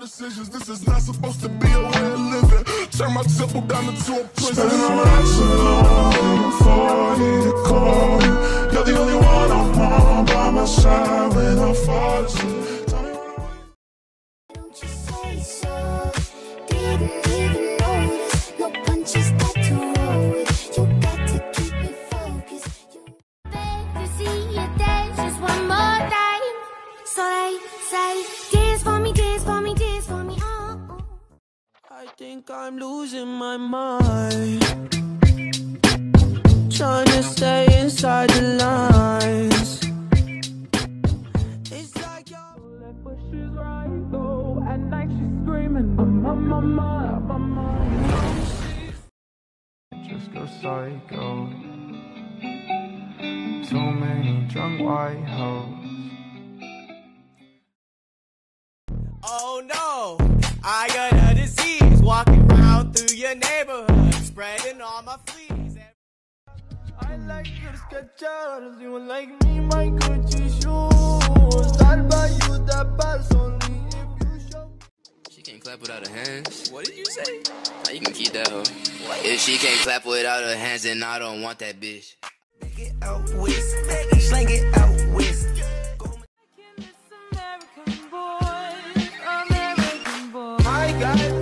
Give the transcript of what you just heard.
decisions. This is not supposed to be a way of living. Turn my temple down into a prison. Spending all my nights alone before you call me. You're the only one I want by my side when I fall asleep. Tell me what I want. Don't you say so? I think I'm losing my mind. Trying to stay inside the lines. It's like your left, but she's right though. At night she's screaming, I'm on my mind, my mind. just go psycho. Too many drunk white hoes. Oh no, I got a disease walking round through your neighborhood, spreading all my fleas. I like your Skechers, you like me, my Gucci shoes. I'll buy you that pass only if you show. She can't clap without her hands. What did you say? Now you can keep that hoe. If she can't clap without her hands, then I don't want that bitch. Make it out with, slang it out with. got it.